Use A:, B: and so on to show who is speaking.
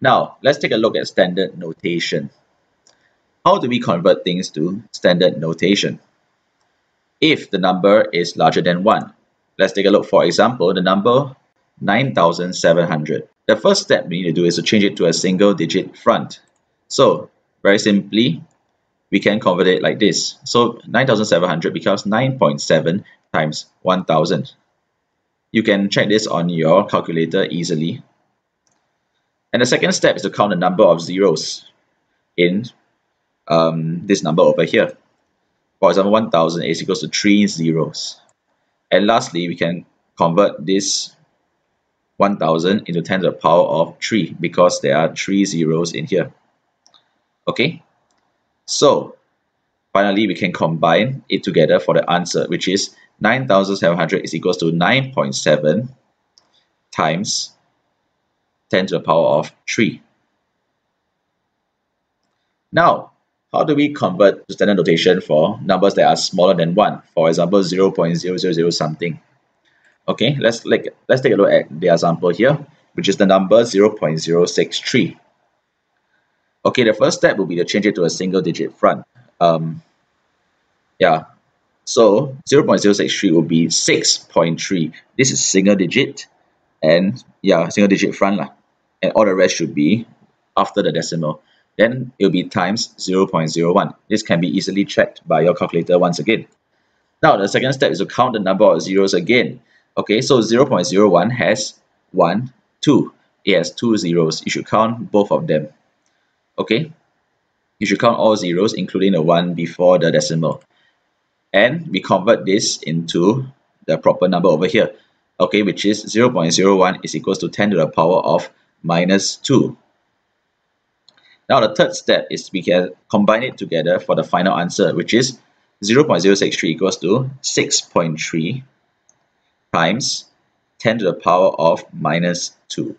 A: Now, let's take a look at standard notation. How do we convert things to standard notation? If the number is larger than 1, let's take a look, for example, the number 9700. The first step we need to do is to change it to a single digit front. So, very simply, we can convert it like this. So 9700 becomes 9.7 times 1000. You can check this on your calculator easily. And the second step is to count the number of zeros in um, this number over here. For example, 1000 is equals to 3 zeros. And lastly, we can convert this 1000 into 10 to the power of 3 because there are 3 zeros in here. Okay, so finally we can combine it together for the answer which is 9700 is equals to 9.7 times 10 to the power of 3. Now, how do we convert to standard notation for numbers that are smaller than 1? For example, 0 0.000 something. Okay, let's, like, let's take a look at the example here, which is the number 0 0.063. Okay, the first step will be to change it to a single digit front. Um, yeah, so 0 0.063 will be 6.3. This is single digit and yeah, single digit front lah. And all the rest should be after the decimal. Then it will be times 0 0.01. This can be easily checked by your calculator once again. Now the second step is to count the number of zeros again. Okay, so 0 0.01 has 1, 2. It has two zeros. You should count both of them okay you should count all zeros including the one before the decimal and we convert this into the proper number over here okay which is 0 0.01 is equals to 10 to the power of minus 2 now the third step is we can combine it together for the final answer which is 0 0.063 equals to 6.3 times 10 to the power of minus 2